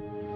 you